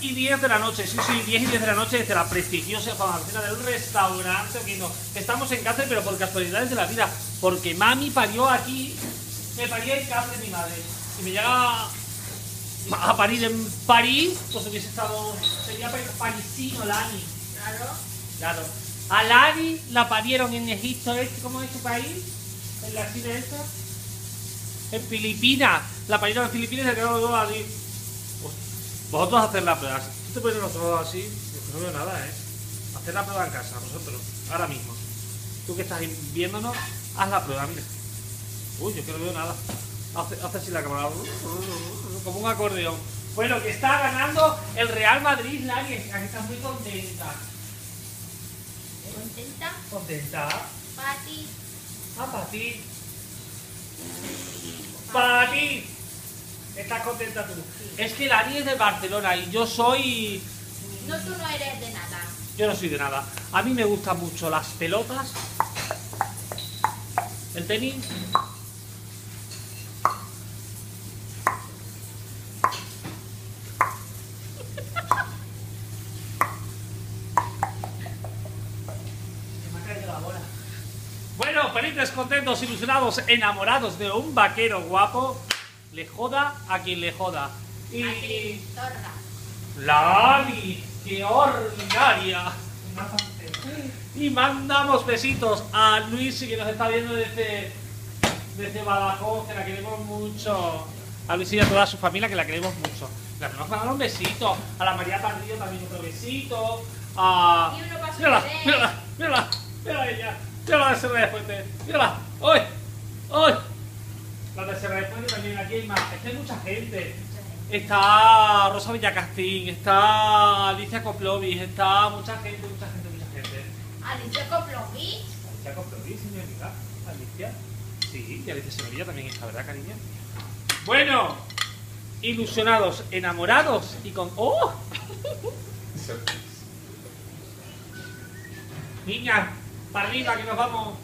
y 10 de la noche, sí, sí, 10 y 10 de la noche desde la prestigiosa cena del restaurante Oquendo. Estamos en Cáceres, pero por casualidades de la vida, porque mami parió aquí, me parió en Cáceres mi madre. Y me llega a parir en París, pues hubiese estado, sería parisino Lani. Claro. Claro. A Lani la parieron en Egipto, este, ¿cómo es su país? En la China esta. En Filipinas. La parieron en Filipinas y se quedó todo así. Vosotros hacer la prueba. Tú te pones los ojos así, yo no veo nada, ¿eh? Hacer la prueba en casa, vosotros, ahora mismo. Tú que estás viéndonos, haz la prueba, mira. Uy, yo que no veo nada. Hace, hace así la cámara. Como un acordeón. Bueno, que está ganando el Real Madrid, Lani. Aquí está muy contenta. ¿Contenta? ¿Contenta? Pati. Ah, para ¿Estás contenta tú? Es que Lani es de Barcelona y yo soy... No, tú no eres de nada. Yo no soy de nada. A mí me gustan mucho las pelotas, el tenis Se me ha caído la bola. Bueno, felices, contentos, ilusionados, enamorados de un vaquero guapo, le joda a quien le joda. Y... La Ani, qué ordinaria. Y mandamos besitos a Luis que nos está viendo desde, desde Badajoz, que la queremos mucho. A Luis y a toda su familia, que la queremos mucho. Le tenemos que mandar un besito. A la María Tardillo también otro besito. A... Y uno Mírala, mírala, mírala, mírala a ella. Mírala de Serra de Fuente. Mírala. ¡Hoy! ¡Hoy! La de Serra de Fuente también, aquí hay más. Es que hay mucha gente. Está Rosa Villacastín, está Alicia Coplovis, está mucha gente, mucha gente, mucha gente. Alicia Coplovi. Alicia Coplovis, señorita. Alicia. Sí, y Alicia Senovilla también está, ¿verdad, cariño? Bueno, ilusionados, enamorados y con. ¡Oh! Niña, para arriba que nos vamos.